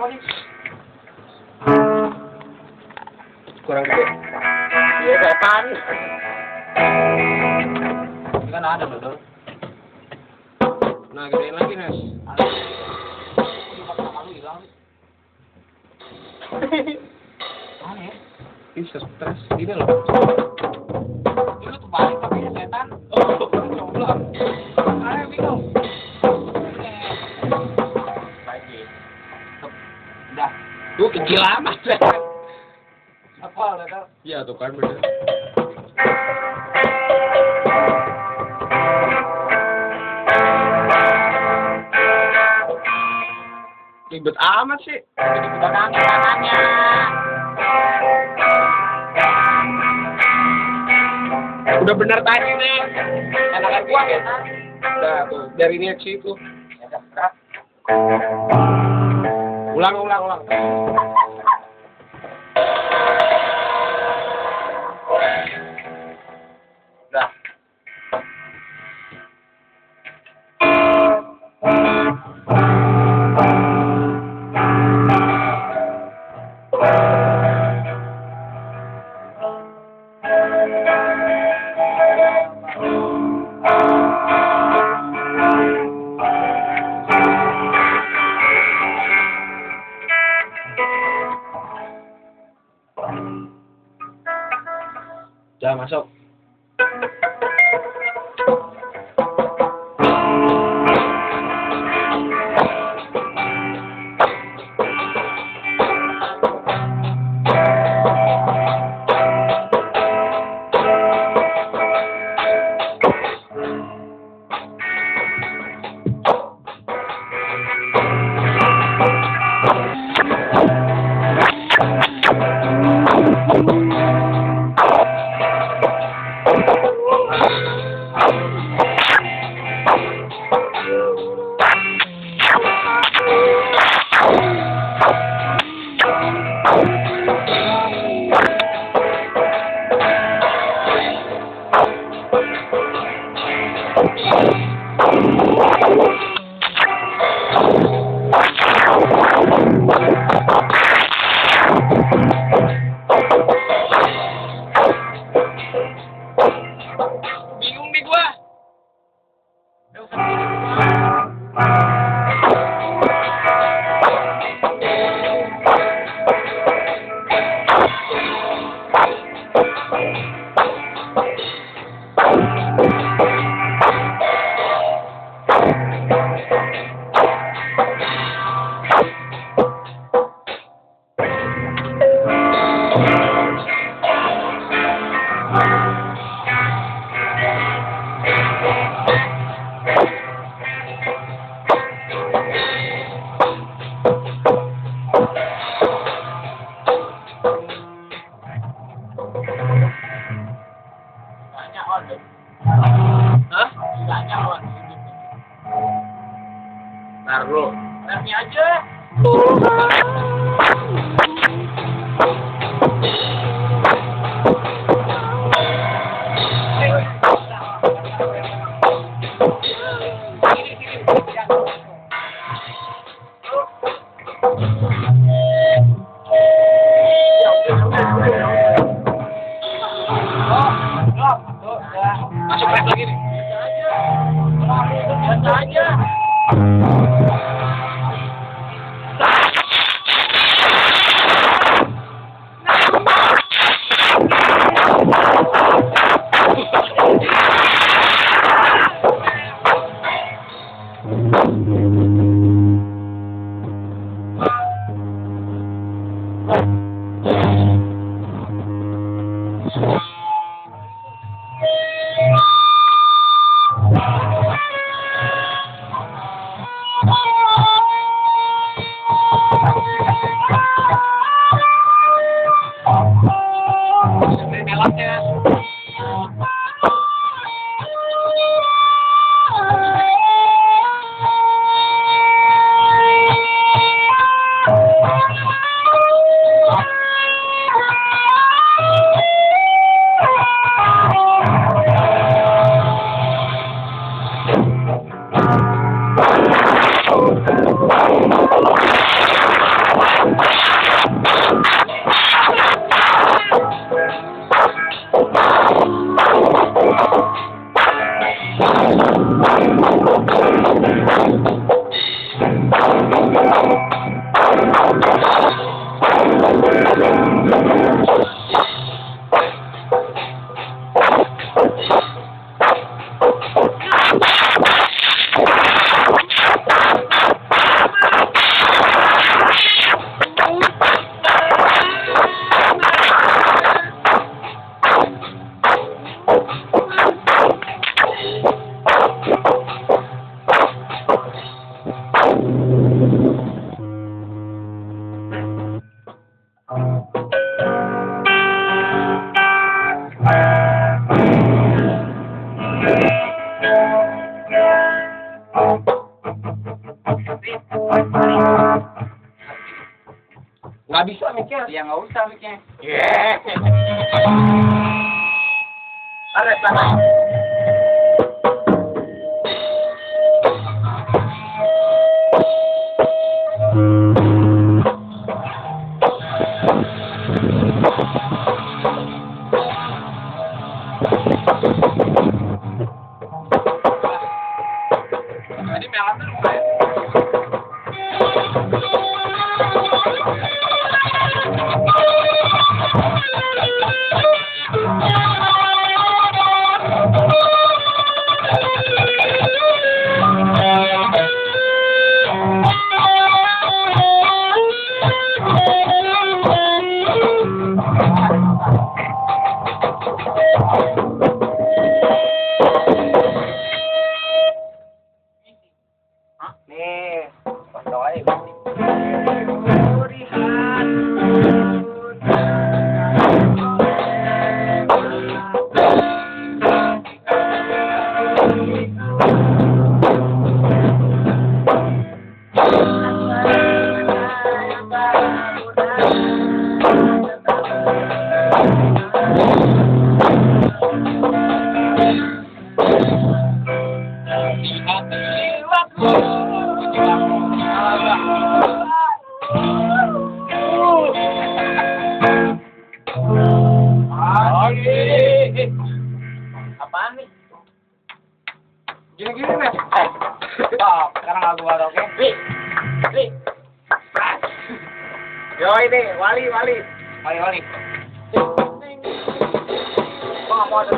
Ini apa nih? Kurang gede. Iya setan. Ini kan ada Dor. Nah, gedein lagi, Nes. Ada. Ini ya? Ih, stres. Ini loh. Dulu tuh balik tapi setan. Iya, tuh kan bener. Ribet amat sih. Udah bener tadi nih. Enakan gua ya, tuh, dari ini ke gerak. Ulang, ulang, ulang. Masuk lagi nih. Biasa aja. Mikir. Ya nggak usah mikirnya. Yeah. Ada sana. Tadi Gini-gini nih. Eh, stop. Sekarang lagu baru, oke? Ri, Ri. Yo ini, Wali, Wali. Wali, Wali. Mau ada.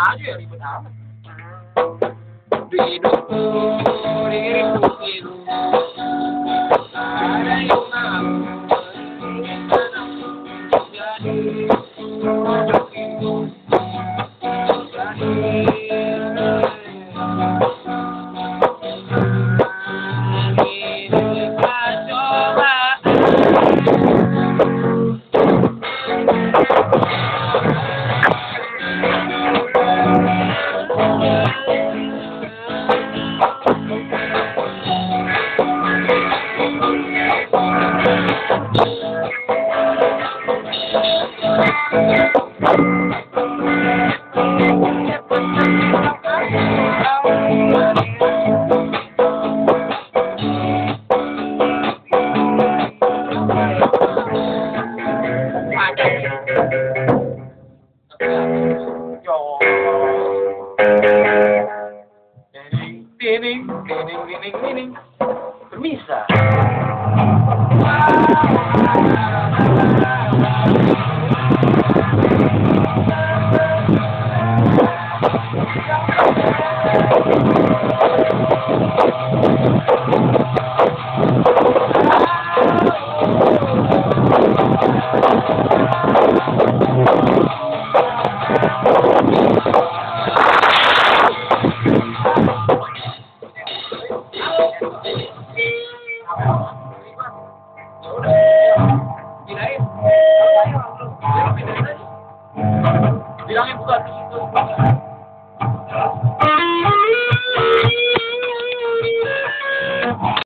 Aja ya ribet amat. Hidupku diriku itu